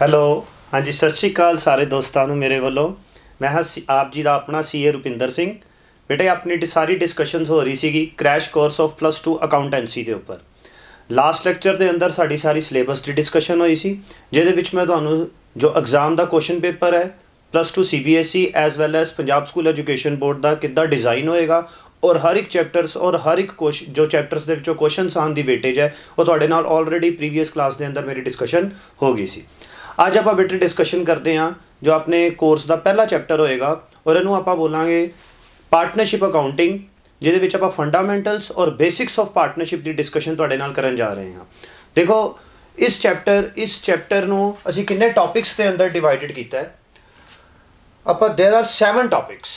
Hello. ਹਾਂਜੀ, ਸਤਿ ਸ਼੍ਰੀ ਅਕਾਲ ਸਾਰੇ ਦੋਸਤਾਂ ਨੂੰ ਮੇਰੇ ਵੱਲੋਂ। ਮੈਂ ਹਾਂ ਸੀ- ਆਪ ਜੀ ਦਾ ਆਪਣਾ ਸੀਏ ਰੁਪਿੰਦਰ ਸਿੰਘ। ਬੇਟੇ, ਆਪਣੀ ਡੀ- ਸਾਰੀ ਡਿਸਕਸ਼ਨਸ ਹੋ ਰਹੀ ਸੀਗੀ crash course of plus 2 accountancy ਦੇ ਉੱਪਰ। ਲਾਸਟ ਲੈਕਚਰ ਦੇ ਅੰਦਰ ਸਾਡੀ ਸਾਰੀ ਸਿਲੇਬਸ ਦੀ ਡਿਸਕਸ਼ਨ ਹੋਈ ਸੀ, ਜਿਹਦੇ ਵਿੱਚ ਮੈਂ ਤੁਹਾਨੂੰ ਜੋ ਐਗਜ਼ਾਮ ਦਾ ਕੁਐਸਚਨ ਪੇਪਰ ਹੈ plus 2 CBSE as well as Punjab school education board ਦਾ ਕਿੱਦਾਂ ਡਿਜ਼ਾਈਨ ਹੋਏਗਾ ਔਰ ਹਰ ਇੱਕ ਚੈਪਟਰਸ ਔਰ ਹਰ ਇੱਕ ਕੁਐਸ਼ ਜੋ ਚੈਪਟਰਸ ਦੇ ਵਿੱਚੋਂ ਕੁਐਸਚਨਸ ਆਉਣ ਦੀ ਵੇਟੇਜ ਹੈ, ਉਹ ਤੁਹਾਡੇ ਨਾਲ ਆਲਰੇਡੀ ਪ੍ਰੀਵੀਅਸ ਕਲਾਸ ਦੇ ਅੰਦਰ ਮੇਰੀ ਡਿਸਕਸ਼ਨ ਹੋ ਗਈ ਸੀ। ਅੱਜ ਆਪਾਂ ਬੇਟੇ ਡਿਸਕਸ਼ਨ ਕਰਦੇ ਹਾਂ ਜੋ ਆਪਣੇ ਕੋਰਸ ਦਾ ਪਹਿਲਾ ਚੈਪਟਰ ਹੋਏਗਾ ਔਰ ਇਹਨੂੰ ਆਪਾਂ ਬੋਲਾਂਗੇ ਪਾਰਟਨਰਸ਼ਿਪ ਅਕਾਊਂਟਿੰਗ ਜਿਹਦੇ ਵਿੱਚ ਆਪਾਂ ਫੰਡਾਮੈਂਟਲਸ ਔਰ ਬੇਸਿਕਸ ਆਫ ਪਾਰਟਨਰਸ਼ਿਪ ਦੀ ਡਿਸਕਸ਼ਨ ਤੁਹਾਡੇ ਨਾਲ ਕਰਨ ਜਾ ਰਹੇ ਹਾਂ ਦੇਖੋ ਇਸ ਚੈਪਟਰ ਇਸ ਚੈਪਟਰ ਨੂੰ ਅਸੀਂ ਕਿੰਨੇ ਟੌਪਿਕਸ ਦੇ ਅੰਦਰ ਡਿਵਾਈਡਡ ਕੀਤਾ ਹੈ ਆਪਾਂ there are 7 topics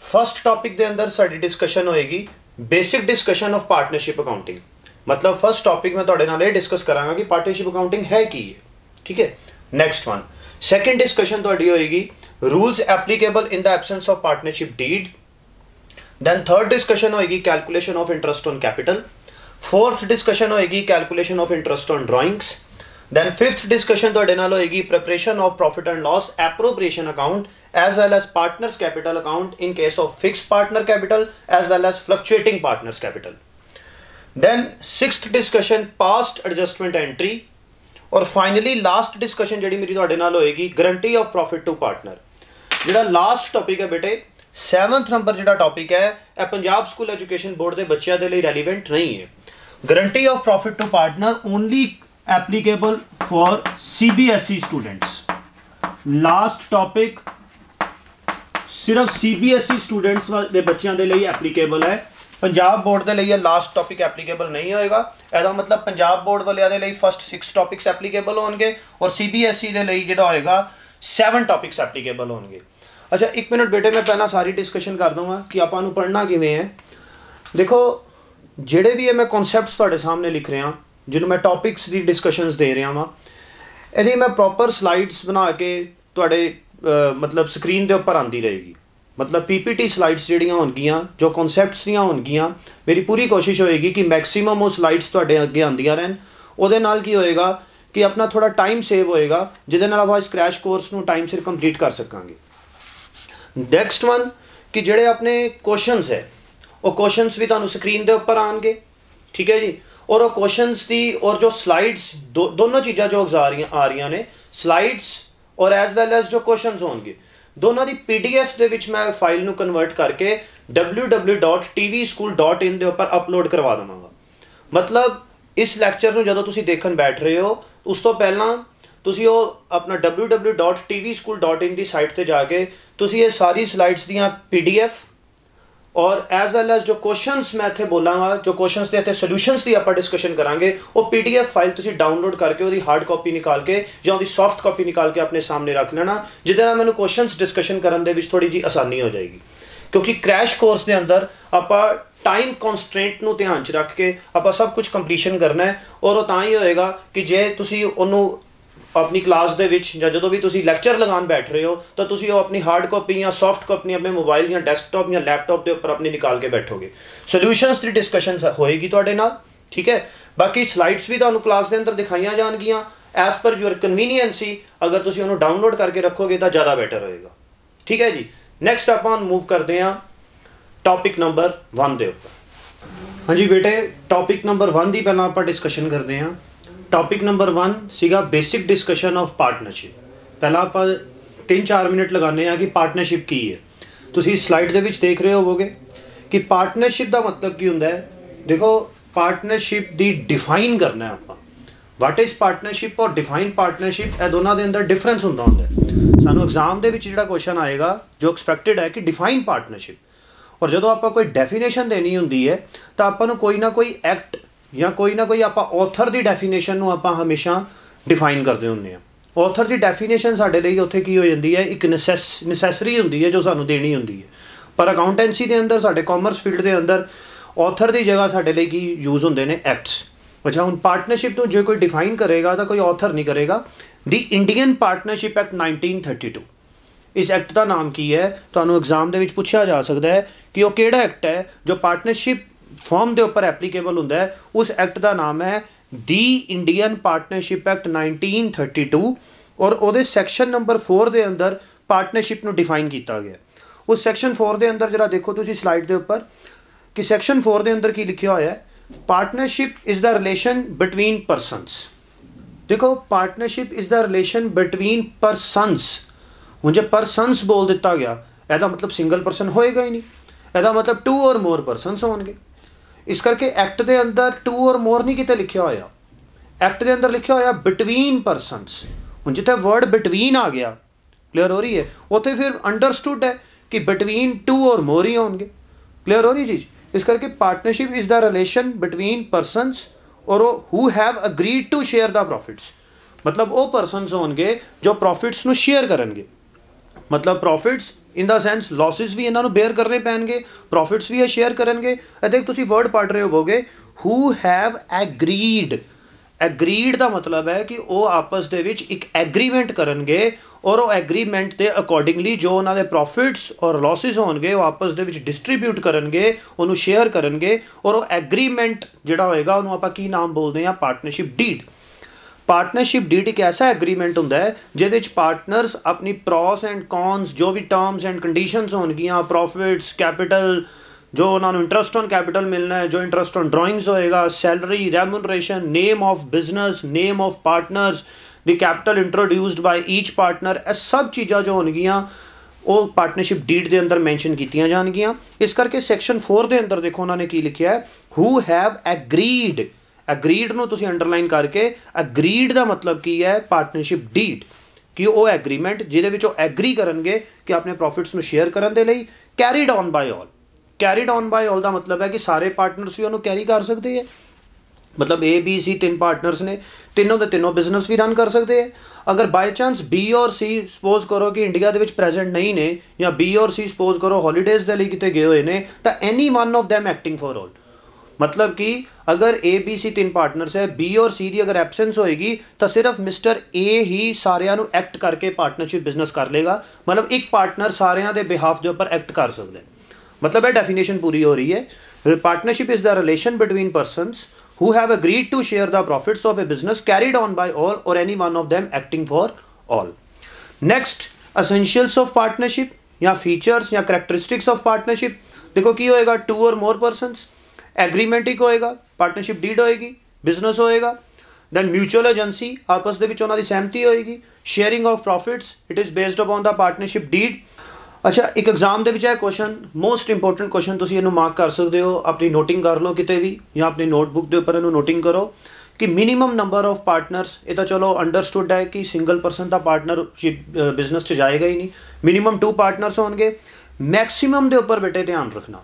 first topic ਦੇ ਅੰਦਰ ਸਾਡੀ ਡਿਸਕਸ਼ਨ ਹੋਏਗੀ basic discussion of partnership accounting ਮਤਲਬ ਫਸਟ ਟੌਪਿਕ ਮੈਂ ਤੁਹਾਡੇ ਨਾਲ ਇਹ ਡਿਸਕਸ ਕਰਾਂਗਾ ਕਿ ਪਾਰਟਨਰਸ਼ਿਪ ਅਕਾਊਂਟਿੰਗ ਹੈ ਕੀ ਹੈ ਠੀਕ ਹੈ ਨੈਕਸਟ ਵਨ ਸੈਕੰਡ ਡਿਸਕਸ਼ਨ ਤੁਹਾਡੀ ਹੋਏਗੀ rules applicable in the absence of partnership deed then third discussion ਹੋਏਗੀ calculation of interest on capital fourth discussion ਹੋਏਗੀ calculation of interest on drawings then fifth discussion ਤੁਹਾਡੇ ਨਾਲ ਹੋਏਗੀ preparation of profit and loss appropriation account as well as partners capital account in case of fixed partner capital as well as fluctuating partners capital then sixth discussion, past adjustment entry. ਔਰ finally last discussion ਜਿਹੜੀ ਮੇਰੀ ਤੁਹਾਡੇ ਨਾਲ ਹੋਏਗੀ guarantee of profit to partner ਜਿਹੜਾ last topic ਹੈ ਬੇਟੇ 7th number ਜਿਹੜਾ ਟੌਪਿਕ ਹੈ, ਇਹ ਪੰਜਾਬ ਸਕੂਲ ਐਜੂਕੇਸ਼ਨ ਬੋਰਡ ਦੇ ਬੱਚਿਆਂ ਦੇ ਲਈ ਰੈਲੀਵੈਂਟ ਨਹੀਂ ਹੈ। Guarantee of profit to partner only applicable for CBSE students last topic ਸਿਰਫ ਸੀਬੀਐਸਈ ਸਟੂਡੈਂਟਸ ਦੇ ਬੱਚਿਆਂ ਦੇ ਲਈ ਐਪਲੀਕੇਬਲ ਹੈ। ਪੰਜਾਬ ਬੋਰਡ ਦੇ ਲਈ ਇਹ ਲਾਸਟ ਟੌਪਿਕ ਐਪਲੀਕੇਬਲ ਨਹੀਂ ਹੋਏਗਾ। ਇਹਦਾ ਮਤਲਬ ਪੰਜਾਬ ਬੋਰਡ ਵਾਲਿਆਂ ਦੇ ਲਈ ਫਸਟ 6 ਟੌਪਿਕਸ ਐਪਲੀਕੇਬਲ ਹੋਣਗੇ ਔਰ ਸੀਬੀਐਸਈ ਦੇ ਲਈ ਜਿਹੜਾ ਹੋਏਗਾ 7 ਟੌਪਿਕਸ ਐਪਲੀਕੇਬਲ ਹੋਣਗੇ। ਅੱਛਾ 1 ਮਿੰਟ ਬੇਟੇ, ਮੈਂ ਪਹਿਲਾਂ ਸਾਰੀ ਡਿਸਕਸ਼ਨ ਕਰ ਦਵਾਂ ਕਿ ਆਪਾਂ ਨੂੰ ਪੜ੍ਹਨਾ ਕਿਵੇਂ ਹੈ। ਦੇਖੋ, ਜਿਹੜੇ ਵੀ ਇਹ ਮੈਂ ਕਨਸੈਪਟਸ ਤੁਹਾਡੇ ਸਾਹਮਣੇ ਲਿਖ ਰਿਹਾ, ਜਿਹਨੂੰ ਮੈਂ ਟੌਪਿਕਸ ਦੀ ਡਿਸਕਸ਼ਨਸ ਦੇ ਰਿਹਾ ਵਾਂ, ਇਹਦੀ ਮੈਂ ਪ੍ਰੋਪਰ ਸਲਾਈਡਸ ਬਣਾ ਕੇ ਤੁਹਾਡੇ ਮਤਲਬ ਸਕਰੀਨ ਦੇ ਉੱਪਰ ਆਂਦੀ ਰਹੇਗੀ। ਮਤਲਬ ਪੀਪੀਟੀ ਸਲਾਈਡਸ ਜਿਹੜੀਆਂ ਹੋਣਗੀਆਂ, ਜੋ ਕਨਸੈਪਟਸ ਦੀਆਂ ਹੋਣਗੀਆਂ, ਮੇਰੀ ਪੂਰੀ ਕੋਸ਼ਿਸ਼ ਹੋਏਗੀ ਕਿ ਮੈਕਸਿਮਮ ਉਹ ਸਲਾਈਡਸ ਤੁਹਾਡੇ ਅੱਗੇ ਆਂਦੀਆਂ ਰਹਿਣ। ਉਹਦੇ ਨਾਲ ਕੀ ਹੋਏਗਾ ਕਿ ਆਪਣਾ ਥੋੜਾ ਟਾਈਮ ਸੇਵ ਹੋਏਗਾ, ਜਿਹਦੇ ਨਾਲ ਆਪਾਂ ਇਸ ਕ੍ਰੈਸ਼ ਕੋਰਸ ਨੂੰ ਟਾਈਮ ਸਿਰ ਕੰਪਲੀਟ ਕਰ ਸਕਾਂਗੇ। ਨੈਕਸਟ ਵਨ ਕਿ ਜਿਹੜੇ ਆਪਣੇ ਕੁਐਸਚਨਸ ਹੈ, ਉਹ ਕੁਐਸਚਨਸ ਵੀ ਤੁਹਾਨੂੰ ਸਕਰੀਨ ਦੇ ਉੱਪਰ ਆਣਗੇ ਠੀਕ ਹੈ ਜੀ? ਔਰ ਉਹ ਕੁਐਸਚਨਸ ਦੀ ਔਰ ਜੋ ਸਲਾਈਡਸ ਦੋਨੋਂ ਚੀਜ਼ਾਂ ਜੋ ਆ ਰਹੀਆਂ ਆ ਰਹੀਆਂ ਨੇ ਸਲਾਈਡਸ ਔਰ ਐਸ ਵੈਲ ਐਸ ਜੋ ਕੁਐਸਚਨਸ ਹੋਣਗੇ। ਦੋਨਾਂ ਦੀ ਪੀਡੀਐਫ ਦੇ ਵਿੱਚ ਮੈਂ ਫਾਈਲ ਨੂੰ ਕਨਵਰਟ ਕਰਕੇ www.tvschool.in ਦੇ ਉੱਪਰ ਅਪਲੋਡ ਕਰਵਾ ਦਵਾਂਗਾ। ਮਤਲਬ ਇਸ ਲੈਕਚਰ ਨੂੰ ਜਦੋਂ ਤੁਸੀਂ ਦੇਖਣ ਬੈਠ ਰਹੇ ਹੋ, ਉਸ ਤੋਂ ਪਹਿਲਾਂ ਤੁਸੀਂ ਉਹ ਆਪਣਾ www.tvschool.in ਦੀ ਸਾਈਟ ਤੇ ਜਾ ਕੇ ਤੁਸੀਂ ਇਹ ਸਾਰੀ ਸਲਾਈਡਸ ਦੀਆਂ ਪੀਡੀਐਫ ਔਰ ਐਸ ਵੈਲ ਐਸ ਜੋ ਕੁਐਸਚਨਸ ਮੈਂ ਇੱਥੇ ਬੋਲਾਂਗਾ, ਜੋ ਕੁਐਸਚਨਸ ਦੇ ਇੱਥੇ ਸੋਲੂਸ਼ਨਸ ਦੀ ਆਪਾਂ ਡਿਸਕਸ਼ਨ ਕਰਾਂਗੇ, ਉਹ ਪੀਡੀਐਫ ਫਾਈਲ ਤੁਸੀਂ ਡਾਊਨਲੋਡ ਕਰਕੇ ਉਹਦੀ ਹਾਰਡ ਕਾਪੀ ਨਿਕਾਲ ਕੇ ਜਾਂ ਉਹਦੀ ਸੌਫਟ ਕਾਪੀ ਨਿਕਾਲ ਕੇ ਆਪਣੇ ਸਾਹਮਣੇ ਰੱਖ ਲੈਣਾ, ਜਿਹਦੇ ਨਾਲ ਮੈਨੂੰ ਕੁਐਸਚਨਸ ਡਿਸਕਸ਼ਨ ਕਰਨ ਦੇ ਵਿੱਚ ਥੋੜੀ ਜੀ ਆਸਾਨੀ ਹੋ ਜਾਏਗੀ। ਕਿਉਂਕਿ ਕ੍ਰੈਸ਼ ਕੋਰਸ ਦੇ ਅੰਦਰ ਆਪਾਂ ਟਾਈਮ ਕਨਸਟ੍ਰੇਂਟ ਨੂੰ ਧਿਆਨ 'ਚ ਰੱਖ ਕੇ ਆਪਾਂ ਸਭ ਕੁਝ ਕੰਪਲੀਸ਼ਨ ਕਰਨਾ ਹੈ, ਔਰ ਉਹ ਤਾਂ ਹੀ ਹੋਏਗਾ ਕਿ ਜੇ ਤੁਸੀਂ ਉਹਨੂੰ ਆਪਣੀ ਕਲਾਸ ਦੇ ਵਿੱਚ ਜਾਂ ਜਦੋਂ ਵੀ ਤੁਸੀਂ ਲੈਕਚਰ ਲਗਾਉਣ ਬੈਠ ਰਹੇ ਹੋ, ਤਾਂ ਤੁਸੀਂ ਉਹ ਆਪਣੀ ਹਾਰਡ ਕਾਪੀ ਜਾਂ ਸੌਫਟ ਕਾਪੀ ਆਪਣੇ ਮੋਬਾਈਲ ਜਾਂ ਡੈਸਕਟਾਪ ਜਾਂ ਲੈਪਟਾਪ ਦੇ ਉੱਪਰ ਆਪਣੀ ਨਿਕਾਲ ਕੇ ਬੈਠੋਗੇ। ਸੋਲੂਸ਼ਨਸ ਦੀ ਡਿਸਕਸ਼ਨ ਹੋਏਗੀ ਤੁਹਾਡੇ ਨਾਲ, ਠੀਕ ਹੈ? ਬਾਕੀ ਸਲਾਈਡਸ ਵੀ ਤੁਹਾਨੂੰ ਕਲਾਸ ਦੇ ਅੰਦਰ ਦਿਖਾਈਆਂ ਜਾਣਗੀਆਂ। ਐਸ ਪਰ ਯੂਅਰ ਕਨਵੀਨੀਅੰਸੀ ਅਗਰ ਤੁਸੀਂ ਉਹਨੂੰ ਡਾਊਨਲੋਡ ਕਰਕੇ ਰੱਖੋਗੇ ਤਾਂ ਜ਼ਿਆਦਾ ਬੈਟਰ ਹੋਏਗਾ। ਠੀਕ ਹੈ ਜੀ? ਨੈਕਸਟ ਆਪਾਂ ਮੂਵ ਕਰਦੇ ਹਾਂ। ਟੌਪਿਕ ਨੰਬਰ 1 ਦੇ ਉੱਪਰ। ਹਾਂਜੀ ਬੇਟੇ ਟੌਪਿਕ ਨੰਬਰ 1 ਦੀ ਪਹਿਲਾਂ ਆਪਾਂ ਡਿਸਕਸ਼ਨ ਕਰਦੇ ਹਾਂ। ਟੌਪਿਕ ਨੰਬਰ 1 ਸੀਗਾ ਬੇਸਿਕ ਡਿਸਕਸ਼ਨ ਆਫ ਪਾਰਟਨਰਸ਼ਿਪ ਪਹਿਲਾਂ ਆਪਾਂ 3-4 ਮਿੰਟ ਲਗਾਉਂਦੇ ਆ ਕਿ ਪਾਰਟਨਰਸ਼ਿਪ ਕੀ ਹੈ। ਤੁਸੀਂ ਸਲਾਈਡ ਦੇ ਵਿੱਚ ਦੇਖ ਰਹੇ ਹੋਵੋਗੇ ਕਿ ਪਾਰਟਨਰਸ਼ਿਪ ਦਾ ਮਤਲਬ ਕੀ ਹੁੰਦਾ ਹੈ। ਦੇਖੋ ਪਾਰਟਨਰਸ਼ਿਪ ਦੀ ਡਿਫਾਈਨ ਕਰਨਾ ਹੈ ਆਪਾਂ। ਵਾਟ ਇਜ਼ ਪਾਰਟਨਰਸ਼ਿਪ ਔਰ ਡਿਫਾਈਨ ਪਾਰਟਨਰਸ਼ਿਪ ਇਹ ਦੋਨਾਂ ਦੇ ਅੰਦਰ ਡਿਫਰੈਂਸ ਹੁੰਦਾ ਹੁੰਦਾ ਹੈ। ਸਾਨੂੰ ਐਗਜ਼ਾਮ ਦੇ ਵਿੱਚ ਜਿਹੜਾ ਕੁਐਸਚਨ ਆਏਗਾ, ਜੋ ਐਕਸਪੈਕਟਿਡ ਹੈ ਕਿ ਡਿਫਾਈਨ ਪਾਰਟਨਰਸ਼ਿਪ ਔਰ ਜਦੋਂ ਆਪਾਂ ਕੋਈ ਡੈਫੀਨੇਸ਼ਨ ਦੇਣੀ ਹੁੰਦੀ ਹੈ, ਤਾਂ ਆਪਾਂ ਨੂੰ ਕੋਈ ਨਾ ਕੋਈ ਐਕਟ ਜਾਂ ਕੋਈ ਨਾ ਕੋਈ ਆਪਾਂ ਆਥਰ ਦੀ ਡੈਫੀਨੇਸ਼ਨ ਨੂੰ ਆਪਾਂ ਹਮੇਸ਼ਾ ਡਿਫਾਈਨ ਕਰਦੇ ਹੁੰਦੇ ਆ ਆਥਰ ਦੀ ਡੈਫੀਨੇਸ਼ਨ ਸਾਡੇ ਲਈ ਉੱਥੇ ਕੀ ਹੋ ਜਾਂਦੀ ਹੈ? ਇੱਕ ਨੈਸੈਸਰੀ ਹੁੰਦੀ ਹੈ ਜੋ ਸਾਨੂੰ ਦੇਣੀ ਹੁੰਦੀ ਹੈ। ਪਰ ਅਕਾਊਂਟੈਂਸੀ ਦੇ ਅੰਦਰ, ਸਾਡੇ ਕਾਮਰਸ ਫੀਲਡ ਦੇ ਅੰਦਰ ਆਥਰ ਦੀ ਜਗ੍ਹਾ ਸਾਡੇ ਲਈ ਕੀ ਯੂਜ਼ ਹੁੰਦੇ ਨੇ? ਐਕਟਸ ਅੱਛਾ, ਹੁਣ ਪਾਰਟਨਰਸ਼ਿਪ ਨੂੰ ਜੇ ਕੋਈ ਡਿਫਾਈਨ ਕਰੇਗਾ ਤਾਂ ਕੋਈ ਆਥਰ ਨਹੀਂ ਕਰੇਗਾ। ਦੀ ਇੰਡੀਅਨ ਪਾਰਟਨਰਸ਼ਿਪ ਐਕਟ 1932 ਇਸ ਐਕਟ ਦਾ ਨਾਮ ਕੀ ਹੈ? ਤੁਹਾਨੂੰ ਐਗਜ਼ਾਮ ਦੇ ਵਿੱਚ ਪੁੱਛਿਆ ਜਾ ਸਕਦਾ ਹੈ ਕਿ ਉਹ ਕਿਹੜਾ ਐਕਟ ਹੈ ਜੋ ਪਾਰਟਨਰਸ਼ਿਪ ਫਾਰਮ ਦੇ ਉੱਪਰ ਐਪਲੀਕੇਬਲ ਹੁੰਦਾ ਹੈ। ਉਸ ਐਕਟ ਦਾ ਨਾਮ ਹੈ ਦੀ ਇੰਡੀਅਨ ਪਾਰਟਨਰਸ਼ਿਪ ਐਕਟ 1932 ਔਰ ਉਹਦੇ ਸੈਕਸ਼ਨ ਨੰਬਰ 4 ਦੇ ਅੰਦਰ ਪਾਰਟਨਰਸ਼ਿਪ ਨੂੰ ਡਿਫਾਈਨ ਕੀਤਾ ਗਿਆ ਉਸ ਸੈਕਸ਼ਨ 4 ਦੇ ਅੰਦਰ ਜਿਹੜਾ ਦੇਖੋ ਤੁਸੀਂ ਸਲਾਈਡ ਦੇ ਉੱਪਰ ਕਿ ਸੈਕਸ਼ਨ 4 ਦੇ ਅੰਦਰ ਕੀ ਲਿਖਿਆ ਹੋਇਆ ਹੈ। Partnership is the relation between persons. ਦੇਖੋ, partnership is the relation between persons. ਹੁਣ ਜੇ ਪਰਸਨਸ ਬੋਲ ਦਿੱਤਾ ਗਿਆ, ਇਹਦਾ ਮਤਲਬ ਸਿੰਗਲ ਪਰਸਨ ਹੋਏਗਾ ਹੀ ਨਹੀਂ। ਇਹਦਾ ਮਤਲਬ ਟੂ অর ਮੋਰ ਪਰਸਨਸ ਹੋਣਗੇ। ਇਸ ਕਰਕੇ ਐਕਟ ਦੇ ਅੰਦਰ ਟੂ অর ਮੋਰ ਨਹੀਂ ਕਿਤੇ ਲਿਖਿਆ ਹੋਇਆ ਐਕਟ ਦੇ ਅੰਦਰ ਲਿਖਿਆ ਹੋਇਆ ਬਿਟਵੀਨ ਪਰਸਨਸ ਹੁਣ ਜਿੱਥੇ ਵਰਡ ਬਿਟਵੀਨ ਆ ਗਿਆ ਕਲੀਅਰ ਹੋ ਰਹੀ ਹੈ ਉੱਥੇ ਫਿਰ ਅੰਡਰਸਟੂਡ ਹੈ ਕਿ ਬਿਟਵੀਨ ਟੂ অর ਮੋਰ ਹੀ ਹੋਣਗੇ ਕਲੀਅਰ ਹੋ ਰਹੀ ਚੀਜ਼ ਇਸ ਕਰਕੇ partnership is the relation between persons ਔਰ who have agreed to share the profits ਮਤਲਬ ਉਹ ਪਰਸਨਸ ਹੋਣਗੇ ਜੋ ਪ੍ਰੋਫਿਟਸ ਨੂੰ ਸ਼ੇਅਰ ਕਰਨਗੇ ਮਤਲਬ profits in the sense losses ਵੀ ਇਹਨਾਂ ਨੂੰ ਬੇਅਰ ਕਰਨੇ ਪੈਣਗੇ ਪ੍ਰੋਫਿਟਸ ਵੀ ਇਹ ਸ਼ੇਅਰ ਕਰਨਗੇ। ਅਤੇ ਤੁਸੀਂ ਵਰਡ ਪੜ ਰਹੇ ਹੋਵੋਗੇ ਹੂ ਹੈਵ ਐਗਰੀਡ ਐਗਰੀਡ ਦਾ ਮਤਲਬ ਹੈ ਕਿ ਉਹ ਆਪਸ ਦੇ ਵਿੱਚ ਇੱਕ ਐਗਰੀਮੈਂਟ ਕਰਨਗੇ ਔਰ ਉਹ ਐਗਰੀਮੈਂਟ ਦੇ ਅਕੋਰਡਿੰਗਲੀ ਜੋ ਉਹਨਾਂ ਦੇ ਪ੍ਰੋਫਿਟਸ ਔਰ ਲਾਸਸ ਹੋਣਗੇ, ਉਹ ਆਪਸ ਦੇ ਵਿੱਚ ਡਿਸਟ੍ਰੀਬਿਊਟ ਕਰਨਗੇ, ਉਹਨੂੰ ਸ਼ੇਅਰ ਕਰਨਗੇ ਔਰ ਉਹ ਐਗਰੀਮੈਂਟ ਜਿਹੜਾ ਹੋਏਗਾ, ਉਹਨੂੰ ਆਪਾਂ ਕੀ ਨਾਮ ਬੋਲਦੇ ਆ ਪਾਰਟਨਰਸ਼ਿਪ ਡੀਡ ਪਾਰਟਨਰਸ਼ਿਪ ਡੀਡ ਇੱਕ ਐਸਾ ਐਗਰੀਮੈਂਟ ਹੁੰਦਾ ਹੈ, ਜਿਹਦੇ ਵਿੱਚ ਪਾਰਟਨਰਸ ਆਪਣੀ ਪ੍ਰੋਸ ਐਂਡ ਕੌਨਸ ਜੋ ਵੀ ਟਰਮਸ ਐਂਡ ਕੰਡੀਸ਼ਨਸ ਹੋਣਗੀਆਂ ਪ੍ਰੋਫਿਟਸ ਕੈਪੀਟਲ ਜੋ ਉਹਨਾਂ ਨੂੰ ਇੰਟਰਸਟ ਔਨ ਕੈਪੀਟਲ ਮਿਲਣਾ ਹੈ, ਜੋ ਇੰਟਰਸਟ ਔਨ ਡਰਾਇੰਗਸ ਹੋਏਗਾ salary remuneration name of business name of partners the capital introduced by each partner ਇਹ ਸਭ ਚੀਜ਼ਾਂ ਜੋ ਹੋਣਗੀਆਂ, ਉਹ ਪਾਰਟਨਰਸ਼ਿਪ ਡੀਡ ਦੇ ਅੰਦਰ ਮੈਂਸ਼ਨ ਕੀਤੀਆਂ ਜਾਣਗੀਆਂ। ਇਸ ਕਰਕੇ ਸੈਕਸ਼ਨ 4 ਦੇ ਅੰਦਰ ਦੇਖੋ ਉਹਨਾਂ ਨੇ ਕੀ ਲਿਖਿਆ ਹੈ ਹੂ ਹੈਵ ਐਗਰੀਡ ਐਗਰੀਡ ਨੂੰ ਤੁਸੀਂ ਅੰਡਰਲਾਈਨ ਕਰਕੇ ਐਗਰੀਡ ਦਾ ਮਤਲਬ ਕੀ ਹੈ? ਪਾਰਟਨਰਸ਼ਿਪ ਡੀਡ ਕਿ ਉਹ ਐਗਰੀਮੈਂਟ ਜਿਹਦੇ ਵਿੱਚ ਉਹ ਐਗਰੀ ਕਰਨਗੇ ਕਿ ਆਪਣੇ ਪ੍ਰੋਫਿਟਸ ਨੂੰ ਸ਼ੇਅਰ ਕਰਨ ਦੇ ਲਈ carried on by all carried on by all ਦਾ ਮਤਲਬ ਹੈ ਕਿ ਸਾਰੇ ਪਾਰਟਨਰਸ ਵੀ ਉਹਨੂੰ ਕੈਰੀ ਕਰ ਸਕਦੇ ਹੈ। ਮਤਲਬ A, B, C ਤਿੰਨ ਪਾਰਟਨਰਸ ਨੇ, ਤਿੰਨੋਂ ਦੇ ਤਿੰਨੋਂ ਬਿਜ਼ਨਸ ਵੀ ਰਨ ਕਰ ਸਕਦੇ ਹੈ। ਅਗਰ ਬਾਈ ਚਾਂਸ B ਔਰ C ਸਪੋਜ਼ ਕਰੋ ਕਿ ਇੰਡੀਆ ਦੇ ਵਿੱਚ ਪ੍ਰੈਜ਼ੈਂਟ ਨਹੀਂ ਨੇ ਜਾਂ B ਔਰ C ਸਪੋਜ਼ ਕਰੋ ਹੌਲੀਡੇਜ਼ ਦੇ ਲਈ ਕਿਤੇ ਗਏ ਹੋਏ ਨੇ, ਤਾਂ any one of them acting for all ਮਤਲਬ ਕਿ ਅਗਰ A B C ਤਿੰਨ ਪਾਰਟਨਰਸ ਹੈ B ਔਰ C ਦੀ ਅਗਰ ਐਬਸੈਂਸ ਹੋਏਗੀ ਤਾਂ ਸਿਰਫ ਮਿਸਟਰ A ਹੀ ਸਾਰਿਆਂ ਨੂੰ ਐਕਟ ਕਰਕੇ ਪਾਰਟਨਰਸ਼ਿਪ ਬਿਜ਼ਨਸ ਕਰ ਲੇਗਾ ਮਤਲਬ ਇੱਕ ਪਾਰਟਨਰ ਸਾਰਿਆਂ ਦੇ ਬਿਹਾਫ ਦੇ ਉੱਪਰ ਐਕਟ ਕਰ ਸਕਦਾ ਹੈ ਮਤਲਬ ਇਹ ਡੈਫੀਨੇਸ਼ਨ ਪੂਰੀ ਹੋ ਰਹੀ ਹੈ partnership is the relation between persons who have agreed to share the profits of a business carried on by all or any one of them acting for all. Next, essentials of partnership ਜਾਂ features ਜਾਂ characteristics of partnership ਦੇਖੋ ਕੀ ਹੋਏਗਾ two or more persons agreement ਇੱਕ ਹੋਏਗਾ partnership deed ਹੋਏਗੀ business ਹੋਏਗਾ then mutual agency ਆਪਸ ਦੇ ਵਿੱਚ ਉਹਨਾਂ ਦੀ ਸਹਿਮਤੀ ਹੋਏਗੀ sharing of profits it is based upon the partnership deed ਅੱਛਾ, ਇੱਕ ਐਗਜ਼ਾਮ ਦੇ ਵਿੱਚ ਇਹ ਕੁਐਸਚਨ ਮੋਸਟ ਇੰਪੋਰਟੈਂਟ ਕੁਐਸਚਨ ਤੁਸੀਂ ਇਹਨੂੰ ਮਾਰਕ ਕਰ ਸਕਦੇ ਹੋ, ਆਪਣੀ ਨੋਟਿੰਗ ਕਰ ਲਓ ਕਿਤੇ ਵੀ, ਜਾਂ ਆਪਣੀ ਨੋਟਬੁੱਕ ਦੇ ਉੱਪਰ ਇਹਨੂੰ ਨੋਟਿੰਗ ਕਰੋ, ਕਿ ਮਿਨੀਮਮ ਨੰਬਰ ਆਫ ਪਾਰਟਨਰਸ ਇਹ ਤਾਂ ਚਲੋ ਅੰਡਰਸਟੂਡ ਹੈ ਕਿ ਸਿੰਗਲ ਪਰਸਨ ਦਾ ਪਾਰਟਨਰਸ਼ਿਪ ਬਿਜ਼ਨਸ 'ਚ ਜਾਏਗਾ ਹੀ ਨਹੀਂ ਮਿਨੀਮਮ 2 ਪਾਰਟਨਰਸ ਹੋਣਗੇ ਮੈਕਸਿਮਮ ਦੇ ਉੱਪਰ ਬੇਟੇ ਧਿਆਨ ਰੱਖਣਾ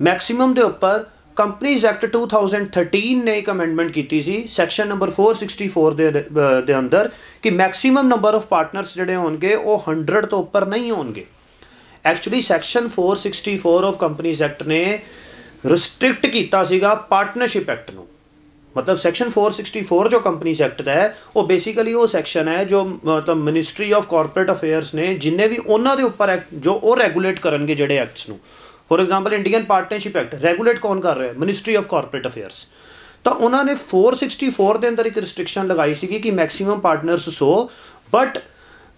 ਮੈਕਸਿਮਮ ਦੇ ਉੱਪਰ ਕੰਪਨੀਜ਼ ਐਕਟ 2013 ਨੇ ਇੱਕ ਅਮੈਂਡਮੈਂਟ ਕੀਤੀ ਸੀ ਸੈਕਸ਼ਨ ਨੰਬਰ 464 ਦੇ ਦੇ ਅੰਦਰ ਕਿ ਮੈਕਸਿਮਮ ਨੰਬਰ ਆਫ ਪਾਰਟਨਰਸ ਜਿਹੜੇ ਹੋਣਗੇ, ਉਹ 100 ਤੋਂ ਉੱਪਰ ਨਹੀਂ ਹੋਣਗੇ। Actually section 464 of companies act ਨੇ ਰਿਸਟ੍ਰਿਕਟ ਕੀਤਾ ਸੀਗਾ ਪਾਰਟਨਰਸ਼ਿਪ ਐਕਟ ਨੂੰ। ਮਤਲਬ ਸੈਕਸ਼ਨ 464 ਜੋ ਕੰਪਨੀਜ਼ ਐਕਟ ਦਾ ਹੈ, ਉਹ ਬੇਸਿਕਲੀ ਉਹ ਸੈਕਸ਼ਨ ਹੈ ਜੋ ਮਤਲਬ ਮਿਨਿਸਟਰੀ ਆਫ ਕਾਰਪੋਰੇਟ ਅਫੇਅਰਸ ਨੇ ਜਿੰਨੇ ਵੀ ਉਹਨਾਂ ਦੇ ਉੱਪਰ ਜੋ ਉਹ ਰੈਗੂਲੇਟ ਕਰਨਗੇ ਜਿਹੜੇ ਐਕਟਸ ਨੂੰ। For example Indian partnership act regulate ਕੌਣ ਕਰ ਰਿਹਾ ਹੈ ਮਿਨਿਸਟਰੀ ਆਫ ਕਾਰਪੋਰੇਟ ਅਫੇਅਰਸ ਤਾਂ ਉਹਨਾਂ ਨੇ 464 ਦੇ ਅੰਦਰ ਇੱਕ ਰਿਸਟ੍ਰਿਕਸ਼ਨ ਲਗਾਈ ਸੀਗੀ ਕਿ maximum partners so but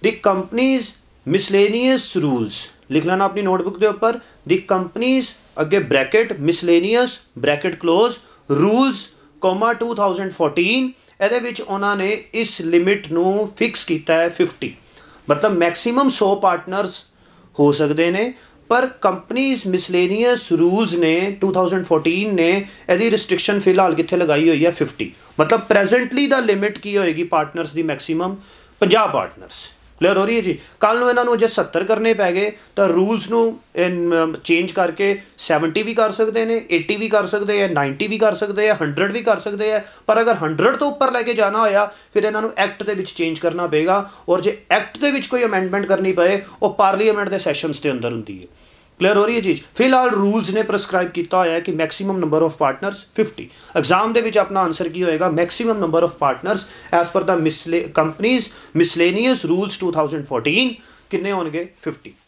the companies miscellaneous rules ਲਿਖ ਲੈਣਾ ਆਪਣੀ ਨੋਟਬੁੱਕ ਦੇ ਉੱਪਰ ਦੀ ਕੰਪਨੀਜ਼ ਅੱਗੇ bracket miscellaneous bracket close rules comma 2014 ਇਹਦੇ ਵਿੱਚ ਉਹਨਾਂ ਨੇ ਇਸ ਲਿਮਿਟ ਨੂੰ ਫਿਕਸ ਕੀਤਾ ਹੈ 50 ਮਤਲਬ ਮੈਕਸਿਮਮ 100 ਪਾਰਟਨਰਸ ਹੋ ਸਕਦੇ ਨੇ ਪਰ ਕੰਪਨੀਜ਼ ਮਿਸਲੇਨੀਅਸ ਰੂਲਸ ਨੇ 2014 ਨੇ, ਇਹਦੀ ਰੈਸਟ੍ਰਿਕਸ਼ਨ ਫਿਲਹਾਲ ਕਿੱਥੇ ਲਗਾਈ ਹੋਈ ਹੈ? 50 ਮਤਲਬ ਪ੍ਰੈਜ਼ੈਂਟਲੀ ਦਾ ਲਿਮਿਟ ਕੀ ਹੋਏਗੀ ਪਾਰਟਨਰਸ ਦੀ ਮੈਕਸਿਮਮ 50 ਪਾਰਟਨਰਸ ਕਲੀਅਰ ਹੋ ਰਹੀ ਹੈ ਜੀ? ਕੱਲ ਨੂੰ ਇਹਨਾਂ ਨੂੰ ਜੇ 70 ਕਰਨੇ ਪੈ ਗਏ, ਤਾਂ ਰੂਲਸ ਨੂੰ ਚੇਂਜ ਕਰਕੇ 70 ਵੀ ਕਰ ਸਕਦੇ ਨੇ 80 ਵੀ ਕਰ ਸਕਦੇ ਆ 90 ਵੀ ਕਰ ਸਕਦੇ ਆ 100 ਵੀ ਕਰ ਸਕਦੇ ਆ ਪਰ ਅਗਰ 100 ਤੋਂ ਉੱਪਰ ਲੈ ਕੇ ਜਾਣਾ ਹੋਇਆ, ਫਿਰ ਇਹਨਾਂ ਨੂੰ ਐਕਟ ਦੇ ਵਿੱਚ ਚੇਂਜ ਕਰਨਾ ਪਏਗਾ। ਔਰ ਜੇ ਐਕਟ ਦੇ ਵਿੱਚ ਕੋਈ ਅਮੈਂਡਮੈਂਟ ਕਰਨੀ ਪਏ, ਉਹ ਪਾਰਲੀਮੈਂਟ ਦੇ ਸੈਸ਼ਨਸ ਦੇ ਅੰਦਰ ਹੁੰਦੀ ਹੈ। ਕਲੀਅਰ ਹੋ ਰਹੀ ਹੈ ਚੀਜ਼ ਫਿਲਹਾਲ ਰੂਲਸ ਨੇ ਪ੍ਰੈਸਕ੍ਰਾਈਬ ਕੀਤਾ ਹੋਇਆ ਹੈ ਕਿ maximum number of partners 50 exam ਦੇ ਵਿੱਚ ਆਪਣਾ ਆਨਸਰ ਕੀ ਹੋਏਗਾ? Maximum number of partners as per the ਮਿਸਲੇ companies miscellaneous rules 2014 ਕਿੰਨੇ ਹੋਣਗੇ? 50